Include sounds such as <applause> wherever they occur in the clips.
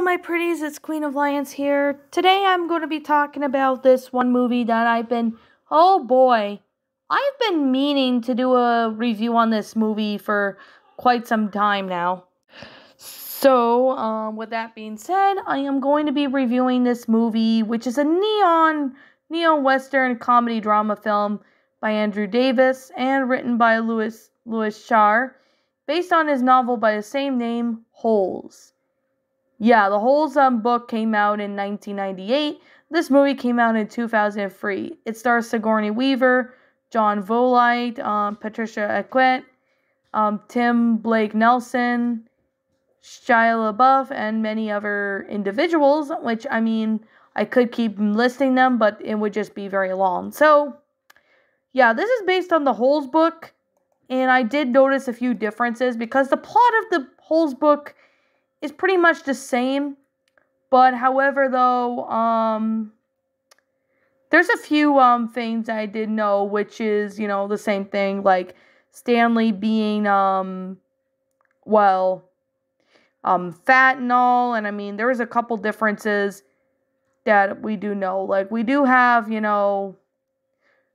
Hello, my pretties. It's Queen of Lions here. Today I'm going to be talking about this one movie that I've been, oh boy, I've been meaning to do a review on this movie for quite some time now. So, um, with that being said, I am going to be reviewing this movie, which is a neon, neon western comedy drama film by Andrew Davis and written by Louis Louis Sachar, based on his novel by the same name, Holes. Yeah, the Holes um, book came out in 1998. This movie came out in 2003. It stars Sigourney Weaver, Jon Voight, um, Patricia Arquette, um, Tim Blake Nelson, Shia LaBeouf, and many other individuals, which I mean, I could keep listing them, but it would just be very long. So, yeah, this is based on the Holes book, and I did notice a few differences because the plot of the Holes book is pretty much the same. But however, though, um, there's a few um things I did know, which is you know the same thing, like Stanley being um, well, um, fat and all, and I mean there is a couple differences that we do know. Like we do have you know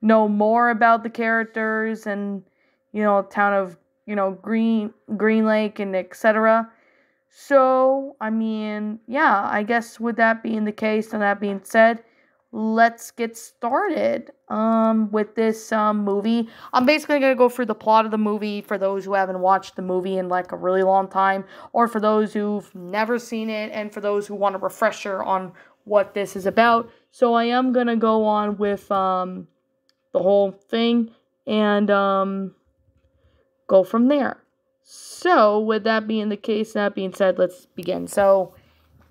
know more about the characters and you know town of you know Green Green Lake and etc. So, I mean, yeah, I guess with that being the case and that being said, let's get started um with this um movie. I'm basically going to go through the plot of the movie for those who haven't watched the movie in like a really long time or for those who've never seen it and for those who want a refresher on what this is about. So I am going to go on with um the whole thing and um go from there. So, with that being the case, that being said, let's begin. So,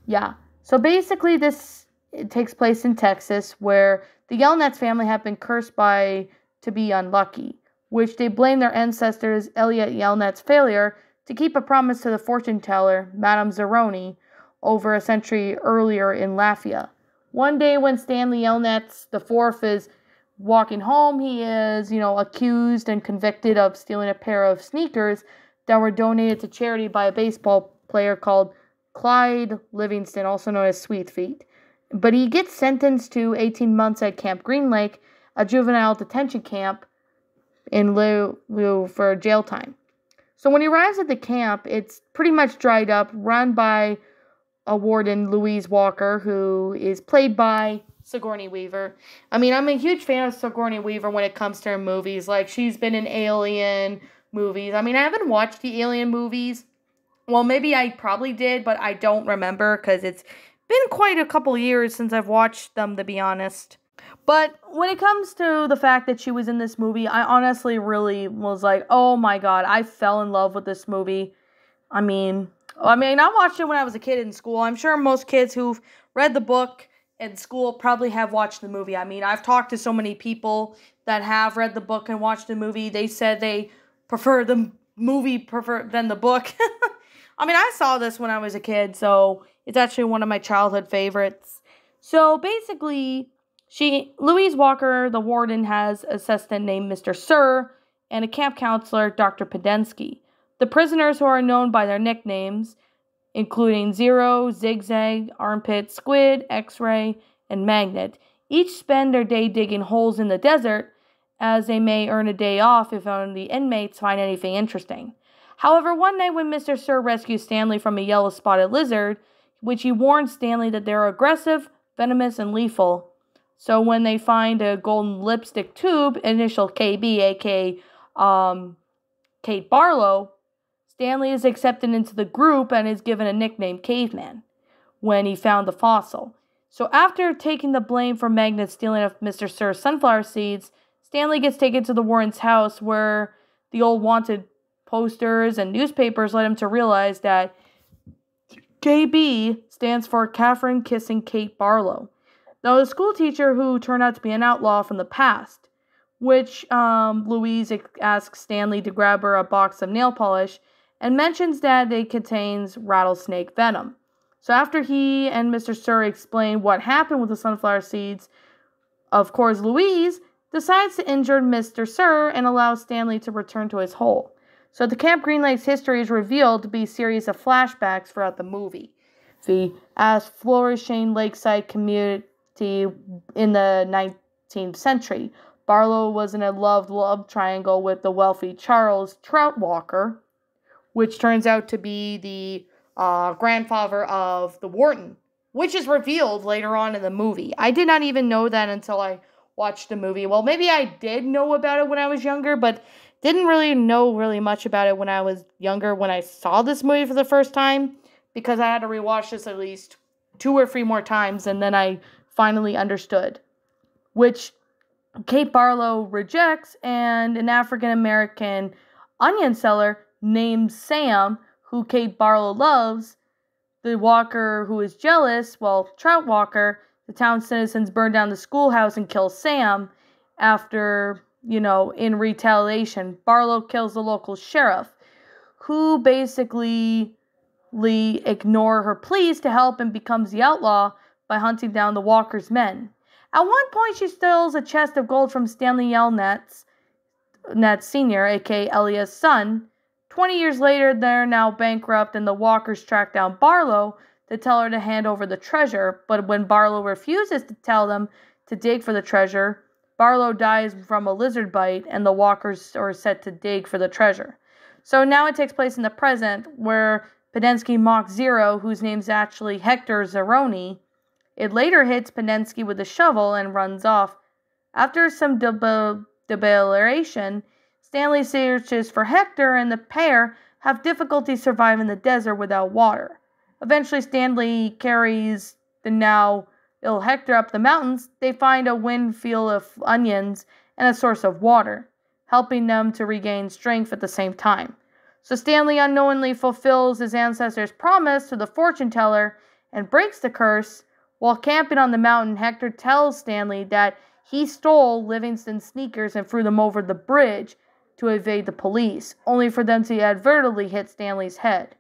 yeah. So basically, this it takes place in Texas, where the Yelnats family have been cursed by to be unlucky, which they blame their ancestors Elliot Yelnat's failure to keep a promise to the fortune teller, Madame Zeroni, over a century earlier in Latvia. One day, when Stanley Yelnats the fourth is walking home, he is, you know, accused and convicted of stealing a pair of sneakers that were donated to charity by a baseball player called Clyde Livingston, also known as Sweet Feet. But he gets sentenced to 18 months at Camp Green Lake, a juvenile detention camp in lieu, lieu for jail time. So when he arrives at the camp, it's pretty much dried up, run by a warden, Louise Walker, who is played by Sigourney Weaver. I mean, I'm a huge fan of Sigourney Weaver when it comes to her movies. Like, she's been in Alien, movies. I mean, I haven't watched the Alien movies. Well, maybe I probably did, but I don't remember because it's been quite a couple years since I've watched them, to be honest. But when it comes to the fact that she was in this movie, I honestly really was like, oh my god, I fell in love with this movie. I mean, I mean, I watched it when I was a kid in school. I'm sure most kids who've read the book in school probably have watched the movie. I mean, I've talked to so many people that have read the book and watched the movie. They said they prefer the movie prefer than the book. <laughs> I mean, I saw this when I was a kid, so it's actually one of my childhood favorites. So basically, she Louise Walker, the warden, has an assistant named Mr. Sir and a camp counselor, Dr. Podensky. The prisoners who are known by their nicknames, including Zero, Zigzag, Armpit, Squid, X-Ray, and Magnet, each spend their day digging holes in the desert as they may earn a day off if only the inmates find anything interesting. However, one night when Mr. Sir rescues Stanley from a yellow spotted lizard, which he warns Stanley that they're aggressive, venomous, and lethal. So when they find a golden lipstick tube, initial KB, aka um, Kate Barlow, Stanley is accepted into the group and is given a nickname Caveman when he found the fossil. So after taking the blame for Magnet stealing of Mr. Sir's sunflower seeds, Stanley gets taken to the Warrens' house where the old wanted posters and newspapers led him to realize that KB stands for Catherine Kissing Kate Barlow. Now, the school teacher who turned out to be an outlaw from the past, which um, Louise asks Stanley to grab her a box of nail polish and mentions that it contains rattlesnake venom. So, after he and Mr. Sir explain what happened with the sunflower seeds, of course, Louise decides to injure Mr. Sir and allows Stanley to return to his hole. So the Camp Green Lake's history is revealed to be a series of flashbacks throughout the movie. The as flourishing lakeside community in the 19th century. Barlow was in a love love triangle with the wealthy Charles Troutwalker, which turns out to be the uh, grandfather of the Wharton, which is revealed later on in the movie. I did not even know that until I watched the movie. Well, maybe I did know about it when I was younger, but didn't really know really much about it when I was younger when I saw this movie for the first time because I had to rewatch this at least two or three more times and then I finally understood. Which Kate Barlow rejects, and an African American onion seller named Sam, who Kate Barlow loves, the Walker who is jealous, well, Trout Walker, the town citizens burn down the schoolhouse and kill Sam after, you know, in retaliation. Barlow kills the local sheriff, who basically ignore her pleas to help and becomes the outlaw by hunting down the Walker's men. At one point, she steals a chest of gold from Stanley Yelnats, Nats Sr., aka Elya's son. Twenty years later, they're now bankrupt, and the Walkers track down Barlow to tell her to hand over the treasure. But when Barlow refuses to tell them to dig for the treasure, Barlow dies from a lizard bite, and the Walkers are set to dig for the treasure. So now it takes place in the present, where Pendanski mocks Zero, whose name's actually Hector Zeroni, it later hits Pendanski with a shovel and runs off. After some deliberation, Stanley searches for Hector, and the pair have difficulty surviving the desert without water. Eventually, Stanley carries the now ill Hector up the mountains. They find a windfield of onions and a source of water, helping them to regain strength at the same time. So Stanley unknowingly fulfills his ancestor's promise to the fortune teller and breaks the curse, while camping on the mountain, Hector tells Stanley that he stole Livingston's sneakers and threw them over the bridge to evade the police, only for them to advertently hit Stanley's head.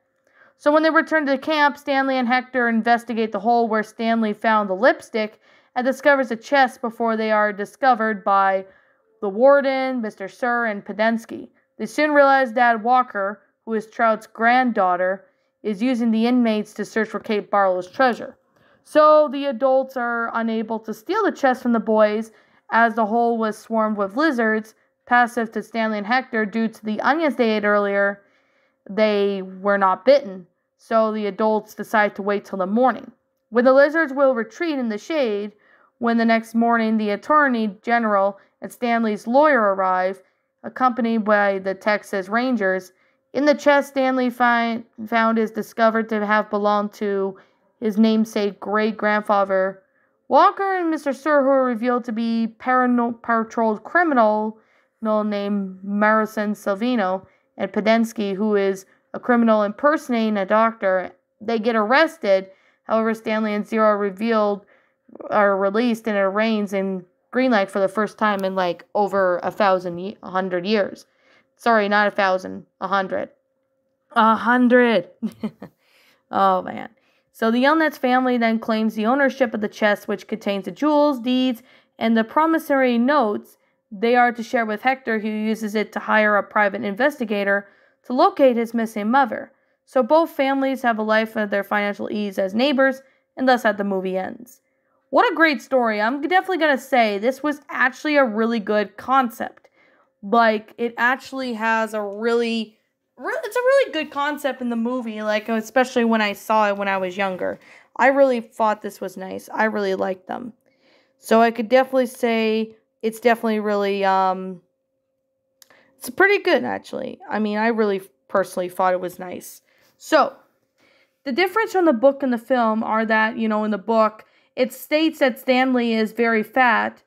So when they return to camp, Stanley and Hector investigate the hole where Stanley found the lipstick and discovers a chest before they are discovered by the warden, Mr. Sir, and Pendanski. They soon realize that Walker, who is Trout's granddaughter, is using the inmates to search for Kate Barlow's treasure. So the adults are unable to steal the chest from the boys as the hole was swarmed with lizards, passive to Stanley and Hector due to the onions they ate earlier. They were not bitten, so the adults decide to wait till the morning. When the lizards will retreat in the shade, when the next morning the attorney general and Stanley's lawyer arrive, accompanied by the Texas Rangers, in the chest Stanley find, found is discovered to have belonged to his namesake great grandfather. Walker and Mr. Sir, who are revealed to be paratrolled criminal named Marion Sevillo, and Pendanski, who is a criminal impersonating a doctor, they get arrested. However, Stanley and Zero are revealed are released and it rains in Green Lake for the first time in like over a thousand, a hundred years. Sorry, not a thousand, a hundred. A hundred. <laughs> oh man. So the Yelnats family then claims the ownership of the chest, which contains the jewels, deeds, and the promissory notes they are to share with Hector, who uses it to hire a private investigator to locate his missing mother. So both families have a life of their financial ease as neighbors, and thus how the movie ends. What a great story. I'm definitely going to say this was actually a really good concept. Like, it actually has a really it's a really good concept in the movie, like especially when I saw it when I was younger. I really thought this was nice. I really liked them. So I could definitely say it's definitely really um it's pretty good actually. I mean, I really personally thought it was nice. So, the difference from the book and the film are that, you know, in the book it states that Stanley is very fat,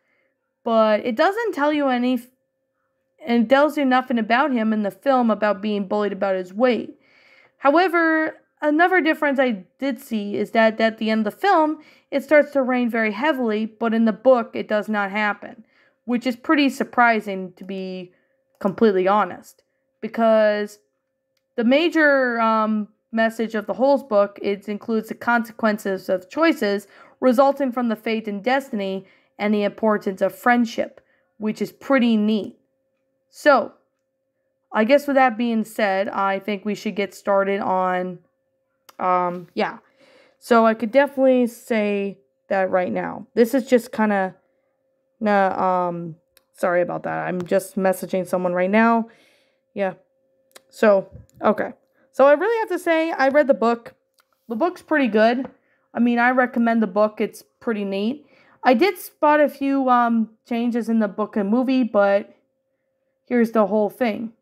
but it doesn't tell you any and tells you nothing about him in the film about being bullied about his weight. However, another difference I did see is that at the end of the film, it starts to rain very heavily, but in the book, it does not happen, which is pretty surprising to be completely honest, because the major um, message of the whole book it includes the consequences of choices resulting from the fate and destiny and the importance of friendship, which is pretty neat. So, I guess with that being said, I think we should get started on, um, yeah. So I could definitely say that right now. This is just kind of, nah, um, sorry about that. I'm just messaging someone right now. Yeah. So, okay. So I really have to say, I read the book. The book's pretty good. I mean, I recommend the book. It's pretty neat. I did spot a few um, changes in the book and movie, but here's the whole thing.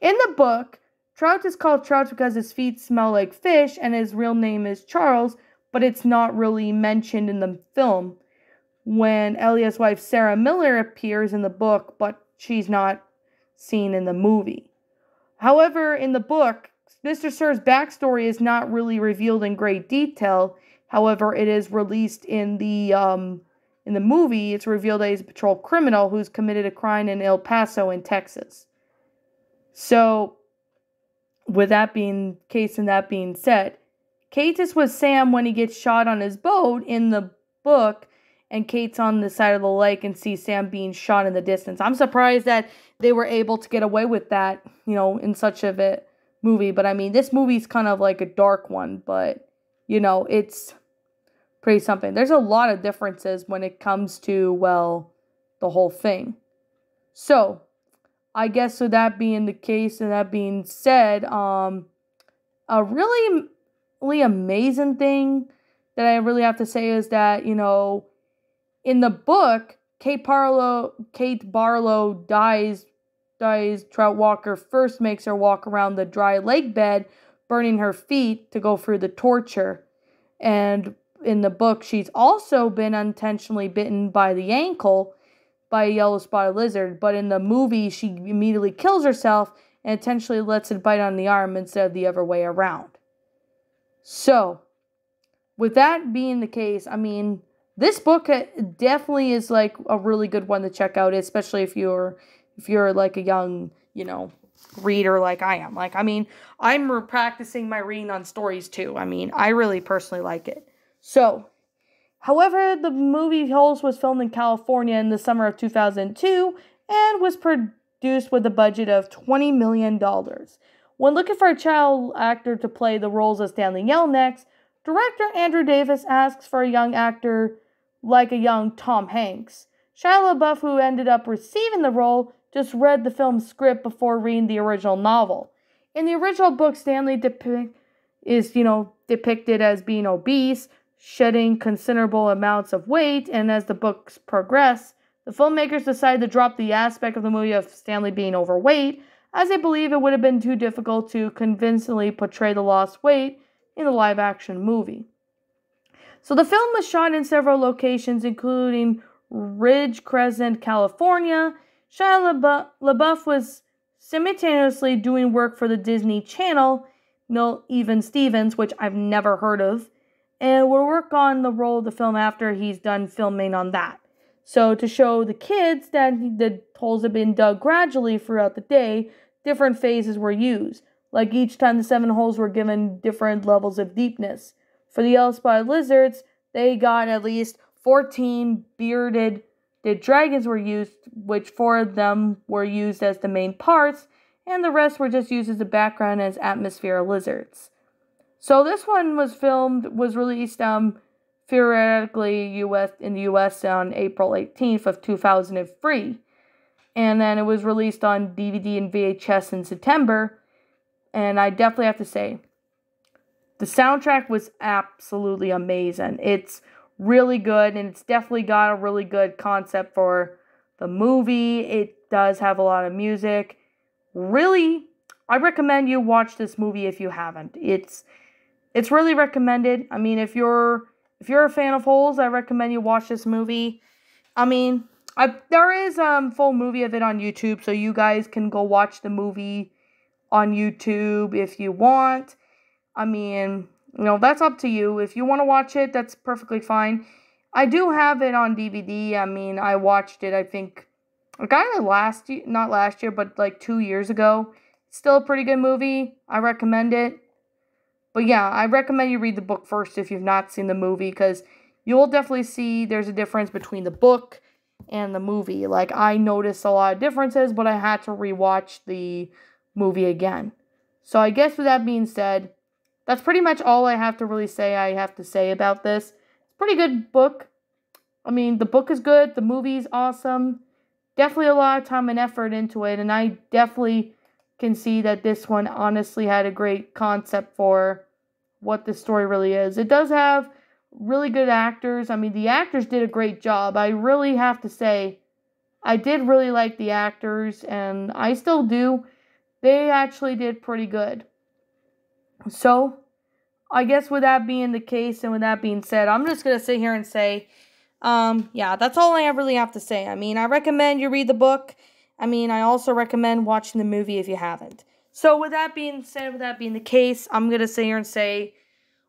In the book, Trout is called Trout because his feet smell like fish and his real name is Charles, but it's not really mentioned in the film. When Elliot's wife Sarah Miller appears in the book, but she's not seen in the movie. However, in the book, Mr. Sir's backstory is not really revealed in great detail. However, it is released in the um, in the movie. It's revealed that he's a patrol criminal who's committed a crime in El Paso, in Texas. So, with that being case and that being said, Kate is with Sam when he gets shot on his boat in the book, and Kate's on the side of the lake and sees Sam being shot in the distance. I'm surprised that they were able to get away with that, you know, in such of a movie. But I mean, this movie's kind of like a dark one, but you know, it's pretty something. There's a lot of differences when it comes to, well, the whole thing. So, I guess with that being the case and that being said, um, a really, really amazing thing that I really have to say is that, you know, in the book, Kate Barlow, Kate Barlow dies dies, Trout Walker first makes her walk around the dry lake bed, burning her feet to go through the torture. And in the book, she's also been unintentionally bitten by the ankle by a yellow spotted lizard, but in the movie, she immediately kills herself and intentionally lets it bite on the arm instead of the other way around. So, with that being the case, I mean, this book uh, definitely is like a really good one to check out, especially if you're if you're like a young, you know, reader like I am. Like, I mean, I'm practicing my reading on stories too. I mean, I really personally like it. So, however, the movie Holes was filmed in California in the summer of 2002 and was produced with a budget of $20 million. When looking for a child actor to play the roles of Stanley Yelnats, director Andrew Davis asks for a young actor like a young Tom Hanks. Shia LaBeouf, who ended up receiving the role, just read the film's script before reading the original novel. In the original book, Stanley depict, is, you know, depicted as being obese, shedding considerable amounts of weight, and as the books progress, the filmmakers decided to drop the aspect of the movie of Stanley being overweight, as they believe it would have been too difficult to convincingly portray the lost weight in a live action movie. So the film was shot in several locations, including Ridgecrest, California, Shia LaBeouf was simultaneously doing work for the Disney Channel, no Even Stevens, which I've never heard of, and will work on the role of the film after he's done filming on that. So to show the kids that the holes have been dug gradually throughout the day, different phases were used. Like each time the seven holes were given different levels of deepness. For the yellow spotted lizards, they got at least 14 bearded the dragons were used, which four of them were used as the main parts, and the rest were just used as a background as atmosphere lizards. So this one was filmed, was released um, theoretically US in the US on April 18th of 2003. And then it was released on DVD and VHS in September. And I definitely have to say, the soundtrack was absolutely amazing. It's really good and it's definitely got a really good concept for the movie. It does have a lot of music. Really, I recommend you watch this movie if you haven't. It's it's really recommended. I mean, if you're if you're a fan of holes, I recommend you watch this movie. I mean, I, there is um full movie of it on YouTube, so you guys can go watch the movie on YouTube if you want. I mean, you know, that's up to you. If you want to watch it, that's perfectly fine. I do have it on DVD. I mean, I watched it, I think, kind of last year, not last year, but like two years ago. Still a pretty good movie. I recommend it. But yeah, I recommend you read the book first if you've not seen the movie because you'll definitely see there's a difference between the book and the movie. Like, I noticed a lot of differences, but I had to rewatch the movie again. So, I guess with that being said, that's pretty much all I have to really say I have to say about this. It's a pretty good book. I mean, the book is good, the movie's awesome. Definitely a lot of time and effort into it, and I definitely can see that this one honestly had a great concept for what the story really is. It does have really good actors. I mean, the actors did a great job. I really have to say, I did really like the actors, and I still do. They actually did pretty good. So, I guess with that being the case and with that being said, I'm just going to sit here and say, um, yeah, that's all I really have to say. I mean, I recommend you read the book. I mean, I also recommend watching the movie if you haven't. So, with that being said, with that being the case, I'm going to sit here and say,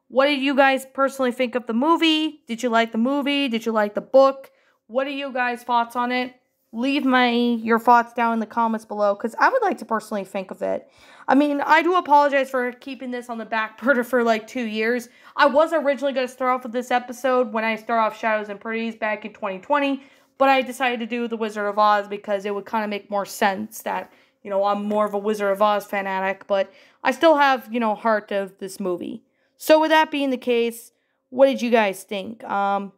what did you guys personally think of the movie? Did you like the movie? Did you like the book? What are you guys' thoughts on it? Leave my your thoughts down in the comments below because I would like to personally think of it. I mean, I do apologize for keeping this on the back burner for like two years. I was originally going to start off with this episode when I start off Shadows and Pretties back in 2020, but I decided to do The Wizard of Oz because it would kind of make more sense that, you know, I'm more of a Wizard of Oz fanatic, but I still have, you know, heart of this movie. So with that being the case, what did you guys think? Um,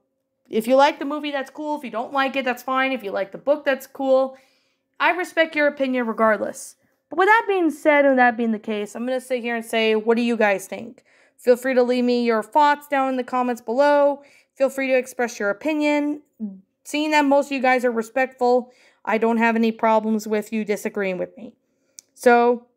if you like the movie, that's cool. If you don't like it, that's fine. If you like the book, that's cool. I respect your opinion regardless. But with that being said, and that being the case, I'm going to sit here and say, what do you guys think? Feel free to leave me your thoughts down in the comments below. Feel free to express your opinion. Seeing that most of you guys are respectful, I don't have any problems with you disagreeing with me. So,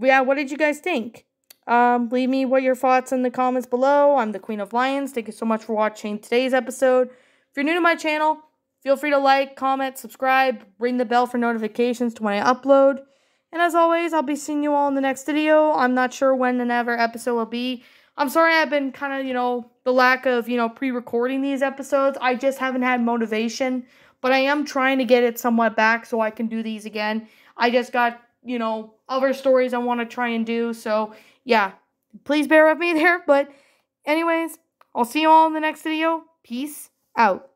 yeah, what did you guys think? Um, leave me what your thoughts in the comments below. I'm the Queen of Lions. Thank you so much for watching today's episode. If you're new to my channel, feel free to like, comment, subscribe, ring the bell for notifications to when I upload. And as always, I'll be seeing you all in the next video. I'm not sure when another episode will be. I'm sorry I've been kind of, you know, the lack of, you know, pre-recording these episodes. I just haven't had motivation. But I am trying to get it somewhat back so I can do these again. I just got, you know, other stories I want to try and do. So yeah, please bear with me there. But anyways, I'll see you all in the next video. Peace out.